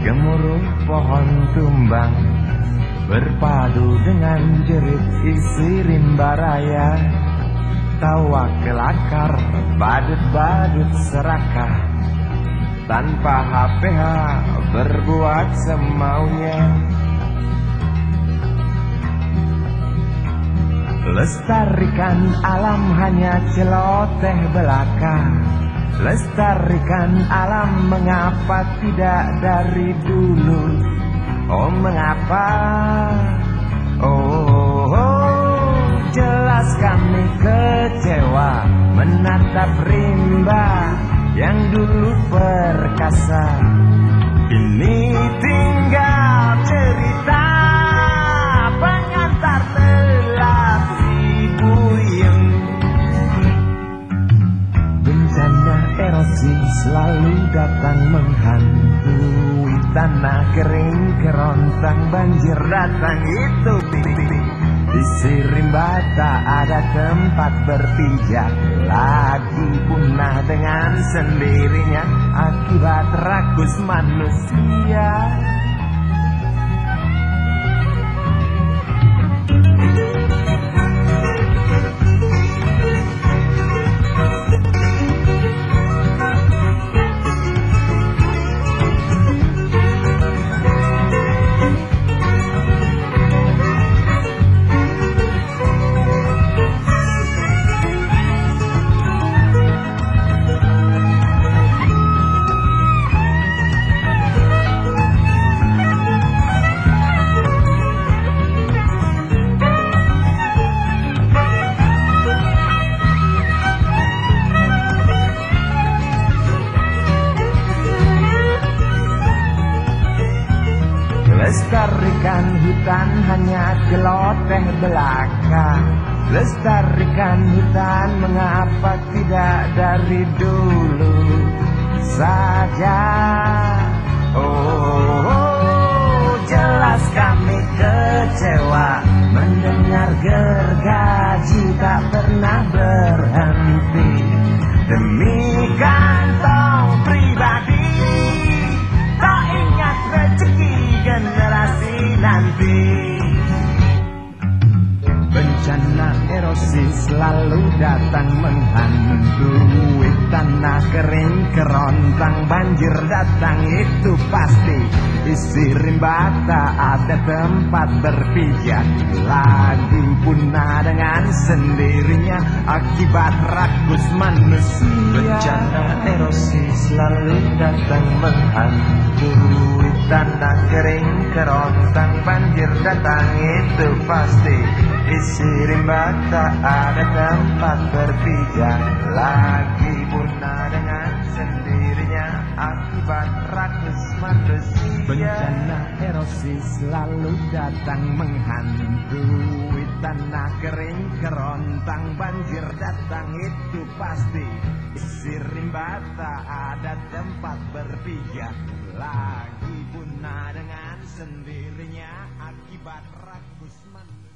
gemuruh pohon tumbang Berpadu dengan jerit isi rimba raya. Tawa kelakar badut-badut serakah Tanpa HPH berbuat semaunya. Lestarikan alam hanya celoteh belaka Lestarikan alam mengapa tidak dari dulu? Oh mengapa? Oh, oh jelas kami kecewa Menatap rimba yang dulu perkasa selalu datang menghantui Tanah kering kerontang banjir datang. Itu di Sirimba tak ada tempat berpijak. Lagi punah dengan sendirinya. Akibat rakus manusia Lestarikan hutan hanya geloteh belaka Lestarikan hutan mengapa tidak dari dulu saja? Oh, oh jelas kami kecewa. Mendengar gergaji tak pernah berhenti Bencana erosi selalu datang menghantui Tanah kering kerontang. Banjir datang itu pasti Isi rimba. Tak ada tempat berpijak Lagi punah dengan sendirinya Akibat rakus manusia selalu datang menghantui Tanah kering kerontang banjir datang. Itu pasti Isi rimba tak ada tempat berpijak Lagi. Punah dengan sendirinya Akibat rakus manusia Bencana erosi selalu datang menghantui Tanah kering kerontang banjir datang itu pasti. Isi rimba tak ada tempat berpijak. Lagi punah dengan sendirinya Akibat rakus manusia